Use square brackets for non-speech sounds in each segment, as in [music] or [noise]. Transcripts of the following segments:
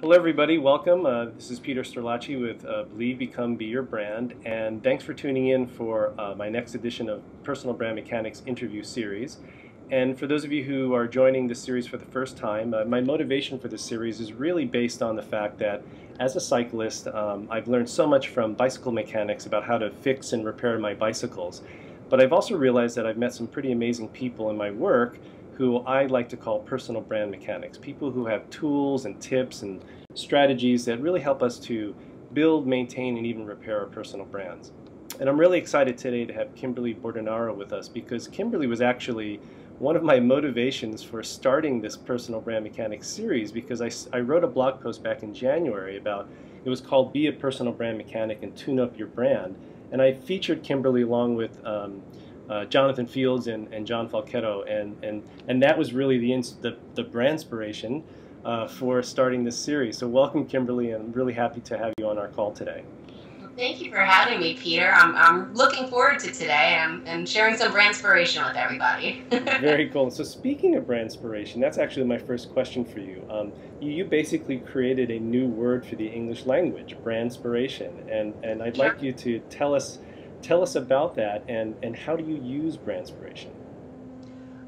Hello, everybody. Welcome. Uh, this is Peter Sterlacci with uh, Believe, Become, Be Your Brand, and thanks for tuning in for uh, my next edition of Personal Brand Mechanics interview series. And for those of you who are joining this series for the first time, uh, my motivation for this series is really based on the fact that as a cyclist, um, I've learned so much from bicycle mechanics about how to fix and repair my bicycles. But I've also realized that I've met some pretty amazing people in my work who I like to call personal brand mechanics, people who have tools and tips and strategies that really help us to build, maintain, and even repair our personal brands. And I'm really excited today to have Kimberly Bordonaro with us because Kimberly was actually one of my motivations for starting this personal brand mechanics series because I, I wrote a blog post back in January about it was called Be a Personal Brand Mechanic and Tune Up Your Brand. And I featured Kimberly along with um, uh, Jonathan Fields and, and John Falchetto, and, and, and that was really the, the, the brandspiration uh, for starting this series. So welcome, Kimberly, and I'm really happy to have you on our call today. Well, thank you for having me, Peter. I'm, I'm looking forward to today and, and sharing some brandspiration with everybody. [laughs] Very cool. So speaking of brandspiration, that's actually my first question for you. Um, you, you, basically created a new word for the English language, brandspiration, and, and I'd sure. like you to tell us Tell us about that and, and how do you use brandspiration?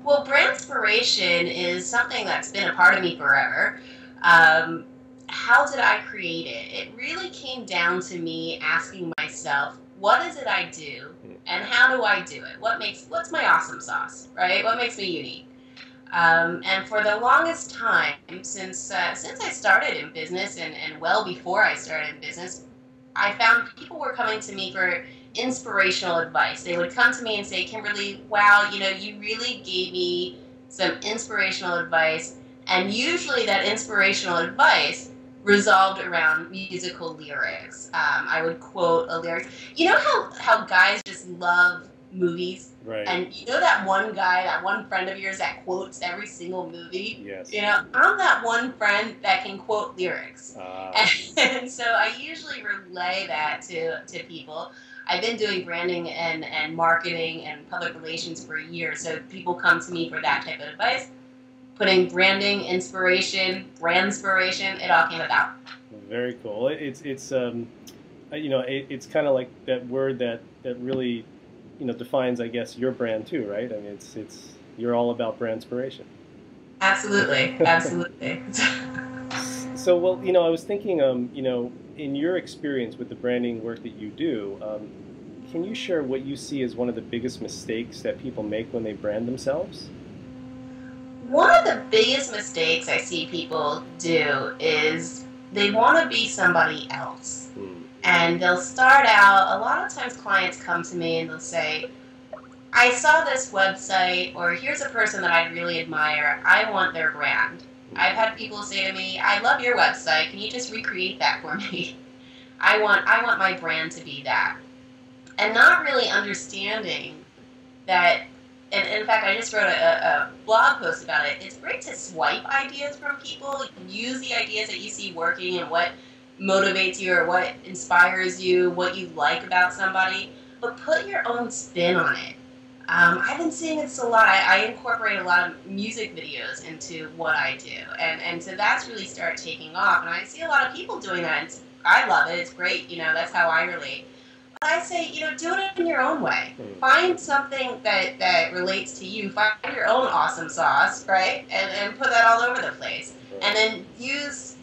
Well, brandspiration is something that's been a part of me forever. Um, how did I create it? It really came down to me asking myself, what is it I do hmm. and how do I do it? What makes what's my awesome sauce, right? What makes me unique? Um, and for the longest time, since uh, since I started in business and, and well before I started in business, I found people were coming to me for inspirational advice. They would come to me and say, Kimberly, wow, you know, you really gave me some inspirational advice. And usually that inspirational advice resolved around musical lyrics. Um, I would quote a lyric. You know how, how guys just love movies? Right. And you know that one guy, that one friend of yours that quotes every single movie? Yes. You know, I'm that one friend that can quote lyrics. Uh. And, [laughs] and so I usually relay that to, to people. I've been doing branding and, and marketing and public relations for a year, so people come to me for that type of advice. Putting branding, inspiration, brandspiration, it all came about. Very cool. It's it's um, you know it, it's kind of like that word that that really you know defines I guess your brand too, right? I mean it's it's you're all about brandspiration. Absolutely, absolutely. [laughs] so well, you know, I was thinking, um, you know, in your experience with the branding work that you do, um, can you share what you see as one of the biggest mistakes that people make when they brand themselves? One of the biggest mistakes I see people do is they want to be somebody else. Hmm. And they'll start out, a lot of times clients come to me and they'll say, I saw this website, or here's a person that I really admire. I want their brand. I've had people say to me, "I love your website. Can you just recreate that for me?" [laughs] I want I want my brand to be that, and not really understanding that. And in fact, I just wrote a, a blog post about it. It's great to swipe ideas from people, use the ideas that you see working and what motivates you or what inspires you, what you like about somebody, but put your own spin on it um, I've been seeing this a lot. I, I, incorporate a lot of music videos into what I do, and and so that's really started taking off. And I see a lot of people doing that. It's, I love it. It's great. You know, that's how I relate. But I say, you know, do it in your own way. Mm. Find something that that relates to you. Find your own awesome sauce, right? And and put that all over the place. And then use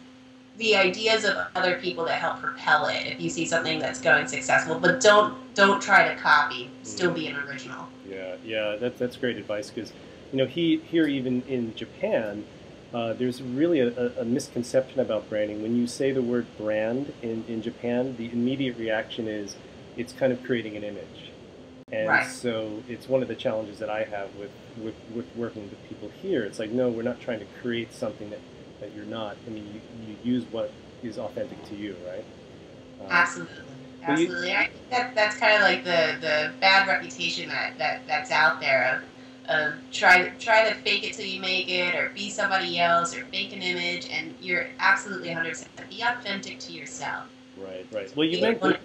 the ideas of other people that help propel it. If you see something that's going successful, but don't don't try to copy. Still be an original. Yeah, yeah, that, that's great advice because, you know, he, here even in Japan, uh, there's really a, a, misconception about branding. When you say the word brand in, in Japan, the immediate reaction is it's kind of creating an image. And right. so it's one of the challenges that I have with, with, with, working with people here. It's like, no, we're not trying to create something that, that you're not. I mean, you, you use what is authentic to you, right? Um, Absolutely. Absolutely. I think that that's kind of like the, the bad reputation that, that that's out there of, of try to try to fake it till you make it or be somebody else or fake an image and you're absolutely 100% be authentic to yourself. Right, right. Well, you mentioned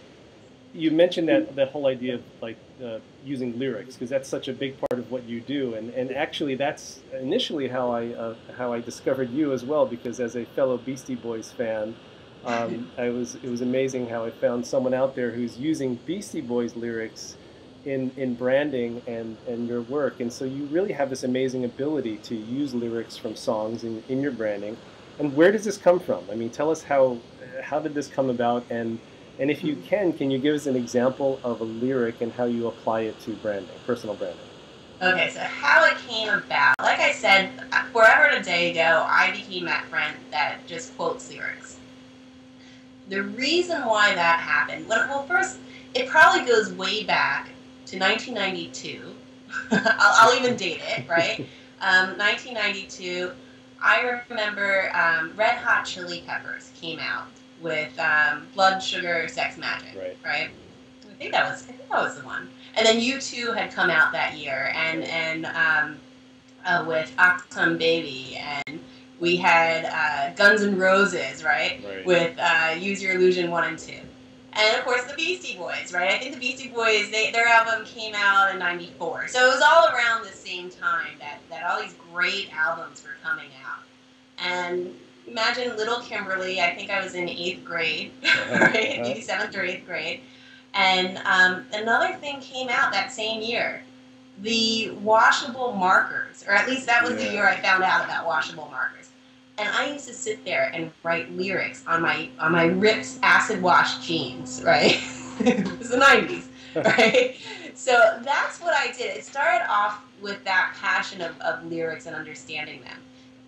you mentioned that that whole idea of like uh, using lyrics because that's such a big part of what you do, and, and actually that's initially how I uh, how I discovered you as well because as a fellow Beastie Boys fan, um, I was it was amazing how I found someone out there who's using Beastie Boys lyrics in in branding and and your work, and so you really have this amazing ability to use lyrics from songs in, in your branding. And where does this come from? I mean, tell us how how did this come about and and if you can, can you give us an example of a lyric and how you apply it to branding, personal branding? Okay, so how it came about. Like I said, forever and a day ago, I became that friend that just quotes lyrics. The reason why that happened, well, first, it probably goes way back to 1992. [laughs] I'll, I'll, even date it, right? [laughs] Um, 1992. I remember um, Red Hot Chili Peppers came out with um, Blood Sugar Sex Magik, right? Right. I think that was I think that was the one. And then U2 had come out that year, and and um, uh, with Achtung Baby, and we had uh, Guns N' Roses, right? right. With uh, Use Your Illusion one and two, and of course the Beastie Boys, right? I think the Beastie Boys, they, their album came out in '94, so it was all around the same time that that all these great albums were coming out, and imagine little Kimberly. I think I was in eighth grade, [laughs] right? Maybe seventh or eighth grade. And um, another thing came out that same year the washable markers, or at least that was yeah. the year I found out about washable markers. And I used to sit there and write lyrics on my on my ripped acid wash jeans, right? [laughs] it was the '90s, [laughs] right? so that's what I did. It started off with that passion of, of lyrics and understanding them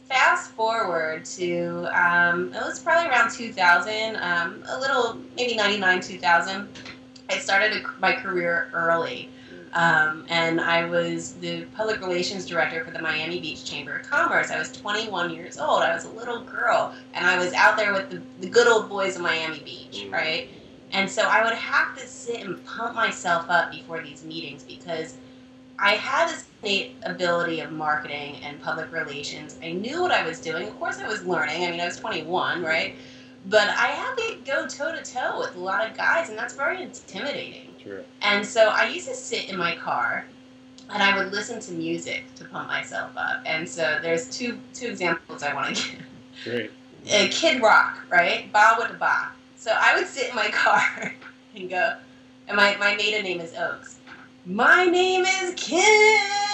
fast forward to um, it was probably around 2000 um, a little maybe 99 2000 i started my career early um, and i was the public relations director for the miami beach chamber of commerce i was 21 years old i was a little girl and i was out there with the, the good old boys of miami beach mm. right and so i would have to sit and pump myself up before these meetings because I had this innate ability of marketing and public relations. I knew what I was doing. Of course, I was learning. I mean, I was 21, right? But I had to go toe to toe with a lot of guys, and that's very intimidating. Sure. And so I used to sit in my car, and I would listen to music to pump myself up. And so there's two two examples I want to [laughs] give. Great. Uh, Kid Rock, right? Bawitdaba. So I would sit in my [laughs] car and go, and my, my maiden name is Oaks my name is Kim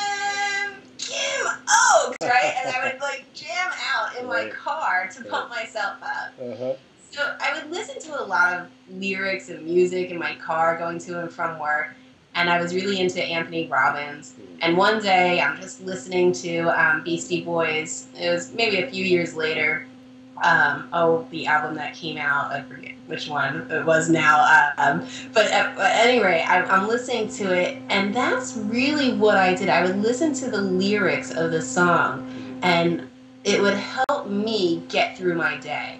Oaks, right? and I would like [laughs] jam out in my car to pump myself up. Uh-huh. So I would listen to a lot of lyrics and music in my car going to and from work. And I was really into Anthony Robbins. Hmm. And one day I'm just listening to um, Beastie Boys. It was maybe a few years later um, oh, the album that came out, I forget which one it was now. Um, but at, at any rate, I, I'm listening to it, and that's really what I did. I would listen to the lyrics of the song, and it would help me get through my day.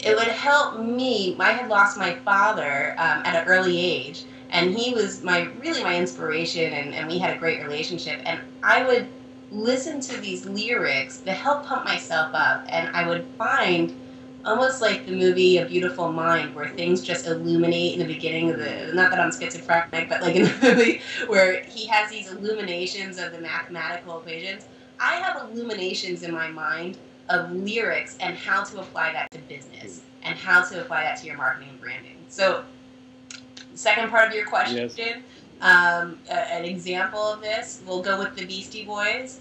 It would help me. I had lost my father um, at an early age, and he was my really my inspiration, and, and we had a great relationship. And I would listen to these lyrics to help pump myself up, and I would find almost like the movie A Beautiful Mind, where things just illuminate in the beginning of the. Not that I'm schizophrenic, but like in the movie [laughs] where he has these illuminations of the mathematical equations. I have illuminations in my mind of lyrics and how to apply that to business and how to apply that to your marketing and branding. So, second part of your question. Yes um, a, an example of this, we'll go with the Beastie Boys.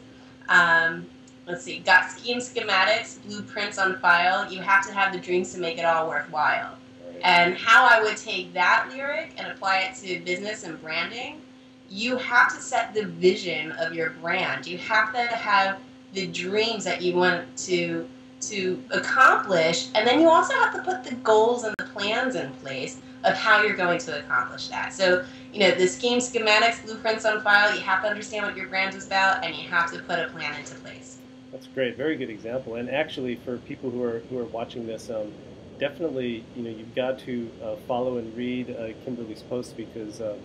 Um, let's see, got scheme schematics, blueprints on file. You have to have the dreams to make it all worthwhile. And how I would take that lyric and apply it to business and branding, you have to set the vision of your brand. You have to have the dreams that you want to to accomplish, and then you also have to put the goals and the plans in place of how you're going to accomplish that. So you know, the scheme, schematics, blueprints on file. You have to understand what your brand is about, and you have to put a plan into place. That's great. Very good example. And actually, for people who are who are watching this, um, definitely, you know, you've got to uh, follow and read uh, Kimberly's posts because, uh,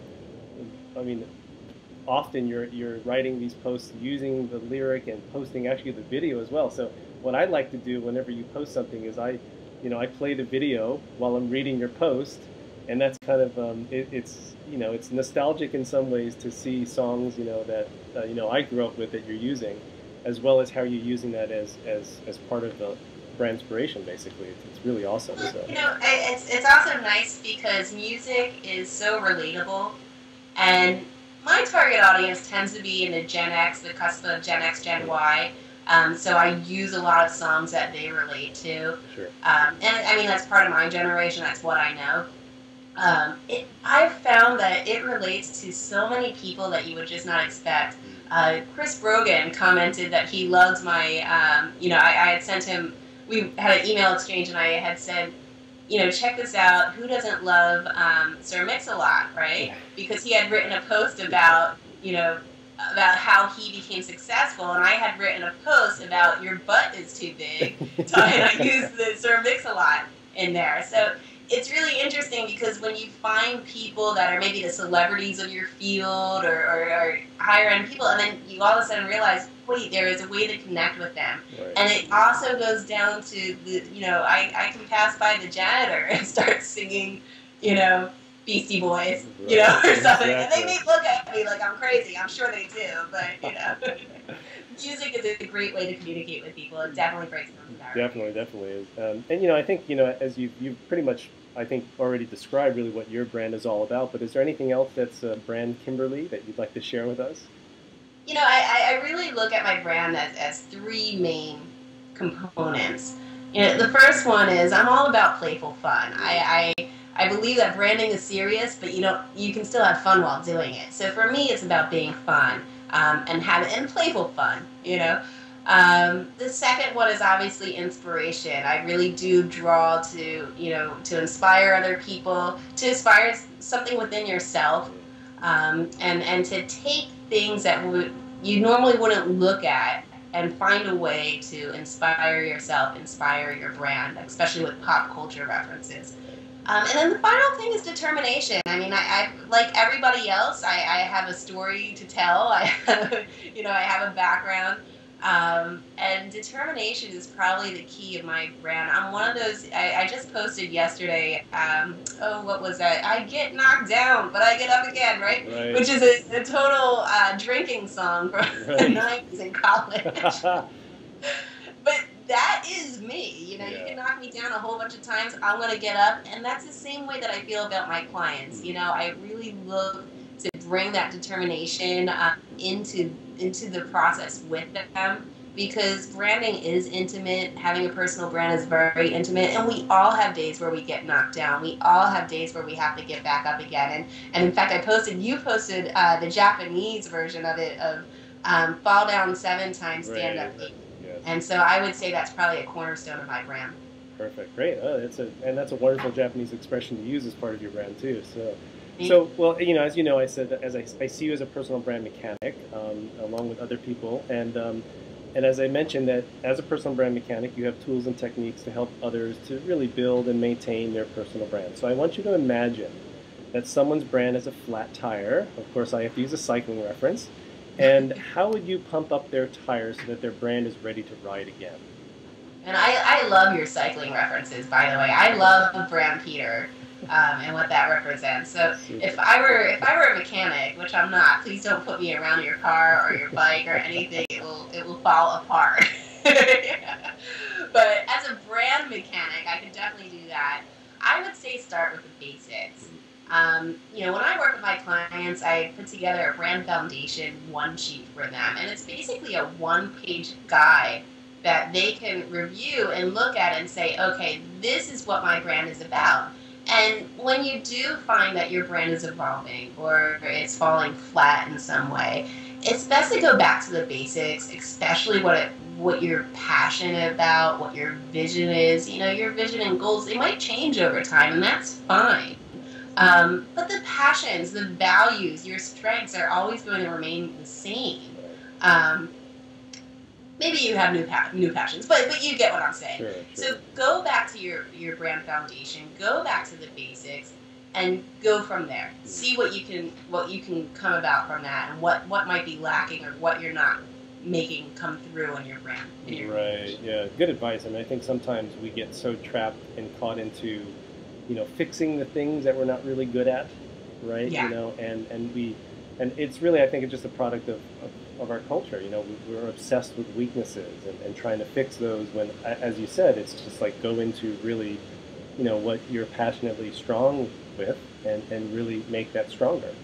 I mean, often you're you're writing these posts using the lyric and posting actually the video as well. So what I like to do whenever you post something is I, you know, I play the video while I'm reading your post and that's kind of um, it, it's you know it's nostalgic in some ways to see songs you know that uh, you know I grew up with that you're using, as well as how you're using that as as as part of the brandspiration. Basically, it's, it's really awesome. So. You know, it's it's also nice because music is so relatable, and my target audience tends to be in the Gen X, the cusp of Gen X, Gen Y. Um, so I use a lot of songs that they relate to. Sure. Um, and I mean, that's part of my generation. That's what I know. Um, it, I've found that it relates to so many people that you would just not expect. Uh, Chris Brogan commented that he loves my, um, you know, I, I, had sent him, we had an email exchange and I had said, you know, check this out. Who doesn't love um, Sir Mix-a-Lot, right? Because he had written a post about, you know, about how he became successful, and I had written a post about your butt is too big, so I used the Sir Mix-a-Lot in there. So it's really interesting because when you find people that are maybe the celebrities of your field or, or, or, higher end people, and then you all of a sudden realize, wait, there is a way to connect with them. Right. And it also goes down to the, you know, I, I can pass by the janitor [laughs] and start singing, you know, Beastie Boys, right. you know, or something. Exactly. And they may look at me like I'm crazy. I'm sure they do, but, you know. [laughs] music is a great way to communicate with people. It definitely breaks them down. Definitely, definitely is. Um, and you know, I think you know, as you you've pretty much, I think, already described really what your brand is all about. But is there anything else that's a brand Kimberly that you'd like to share with us? You know, I, I really look at my brand as, as three main components. You know, the first one is I'm all about playful fun. I, I I believe that branding is serious, but you know you can still have fun while doing it. So for me, it's about being fun um, and having and playful fun. You know. Um, the second one is obviously inspiration. I really do draw to you know to inspire other people, to inspire something within yourself, um, and and to take things that would you normally wouldn't look at and find a way to inspire yourself, inspire your brand, especially with pop culture references. Um, and then the final thing is determination. I mean, I, I like everybody else. I, I, have a story to tell. I, have, [laughs] you know, I have a background, um, and determination is probably the key of my brand. I'm one of those. I, I just posted yesterday. Um, oh, what was that? I get knocked down, but I get up again, right? right. Which is a, a total uh, drinking song from right. the '90s in college. [laughs] but that is me. You know, yeah. you can knock me down a whole bunch of times. I'm gonna get up, and that's the same way that I feel about my clients. You know, I really look to bring that determination uh, into into the process with them because branding is intimate. Having a personal brand is very intimate, and we all have days where we get knocked down. We all have days where we have to get back up again. And and in fact, I posted you posted uh, the Japanese version of it of um, fall down seven times, stand right. up eight and so I would say that's probably a cornerstone of my brand. Perfect, great. Oh, it's a and that's a wonderful Japanese expression to use as part of your brand too. So, so well, you know, as you know, I said as I, I see you as a personal brand mechanic, um, along with other people, and um, and as I mentioned that as a personal brand mechanic, you have tools and techniques to help others to really build and maintain their personal brand. So I want you to imagine that someone's brand is a flat tire. Of course, I have to use a cycling reference. And [laughs] how would you pump up their tires so that their brand is ready to ride again? And I, I love your cycling references, by the way. I love brand Peter um, and what that represents. So if I were if I were a mechanic, which I'm not, please don't put me around your car or your bike or anything. It will it will fall apart. [laughs] but as a brand mechanic, I could definitely do that. I would say start with the basics. Um, you know, when I work with my clients, I put together a brand foundation one sheet for them, and it's basically a one-page guide that they can review and look at and say, okay, this is what my brand is about. And when you do find that your brand is evolving or it's falling flat in some way, it's best to go back to the basics, especially what it, what you're passionate about, what your vision is. You know, your vision and goals, they might change over time, and that's fine. Um, but the passions, the values, your strengths are always going to remain the same. Um, maybe you have new pa- new passions, but but you get what I'm saying. Sure, sure. So go back to your your brand foundation. Go back to the basics, and go from there. Mm. See what you can what you can come about from that, and what what might be lacking or what you're not making come through in your brand. In your right. Yeah. Good advice. And I think sometimes we get so trapped and caught into you know, fixing the things that we're not really good at, right? Yeah. You know, and and we, and it's really I think it's just a product of, of, of our culture. You know, we, we're obsessed with weaknesses and, and trying to fix those. When, as you said, it's just like go into really, you know, what you're passionately strong with, and and really make that stronger.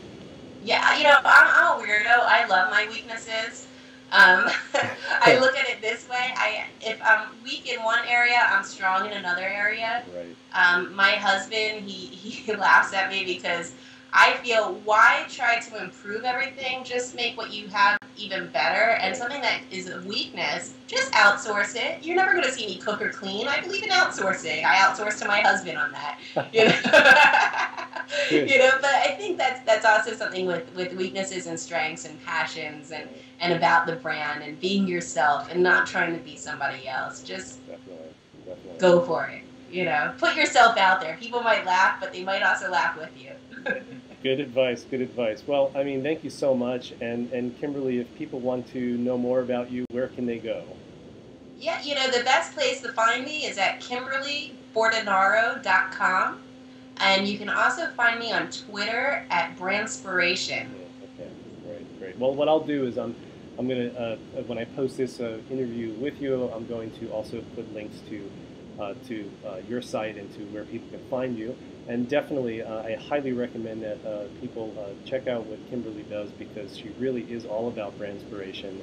Yeah, you know, I'm, I'm a weirdo. I love my weaknesses. Um, [laughs] I look at it this way: I if I'm weak in one area, I'm strong in another area. Right. Um, my husband, he he laughs at me because I feel why try to improve everything? Just make what you have even better. And something that is a weakness, just outsource it. You're never going to see me cook or clean. I believe in outsourcing. I outsource to my husband on that. [laughs] You know, [laughs] you know but I think that's that's also something with with weaknesses and strengths and passions and and about the brand and being yourself and not trying to be somebody else. Just Definitely. Definitely. go for it. You know, put yourself out there. People might laugh, but they might also laugh with you. [laughs] Good advice. Good advice. Well, I mean, thank you so much. And and Kimberly, if people want to know more about you, where can they go? Yeah, you know, the best place to find me is at kimberlybordonaro.com. And you can also find me on Twitter at Brandspiration. Okay, great, great. Well, what I'll do is I'm, I'm gonna uh, when I post this uh, interview with you, I'm going to also put links to, uh, to uh, your site and to where people can find you. And definitely, uh, I highly recommend that uh, people uh, check out what Kimberly does because she really is all about brandspiration.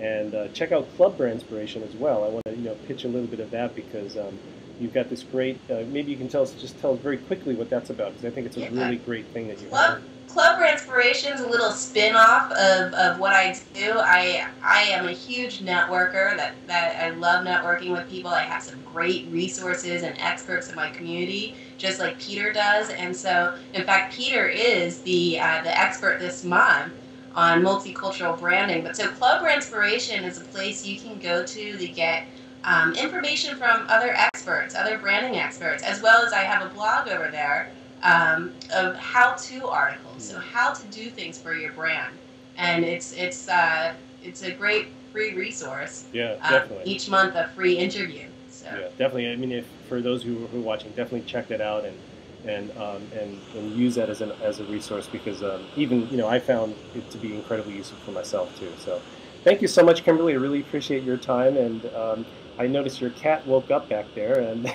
And uh, check out Club Brandspiration as well. I want to you know pitch a little bit of that because um, you've got this great. Uh, maybe you can tell us just tell us very quickly what that's about because I think it's a Yeah. really great thing that you Club Club Brandspiration is a little spin-off of, of what I do. I I am a huge networker that, that I love networking with people. I have some great resources and experts in my community, just like Peter does. And so, in fact, Peter is the uh, the expert this month on multicultural branding. But so Club Inspiration is a place you can go to to get um, information from other experts, other branding experts, as well as I have a blog over there um, of how-to articles, so how to do things for your brand, and it's it's uh, it's a great free resource. Yeah, Um, definitely. each month, a free interview. So Yeah, definitely. I mean, if for those who, who are watching, definitely check that out and and um, and, and use that as an as a resource because um, even you know I found it to be incredibly useful for myself too. So, thank you so much, Kimberly. I really appreciate your time and. Um, I noticed your cat woke up back there and [laughs]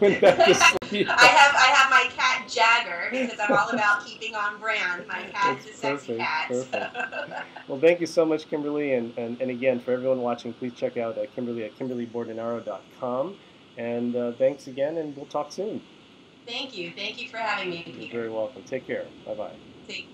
went back to [laughs] sleep. I have I have my cat Because I'm all about keeping on brand. My cat's That's a sexy perfect, cat. perfect. [laughs] Well, thank you so much, Kimberly. And, and, and again, for everyone watching, please check out uh, Kimberly at kimberlybordonaro.com. And uh, thanks again, and we'll talk soon. Thank you, thank you for having me, You're very welcome. Take care. Bye bye.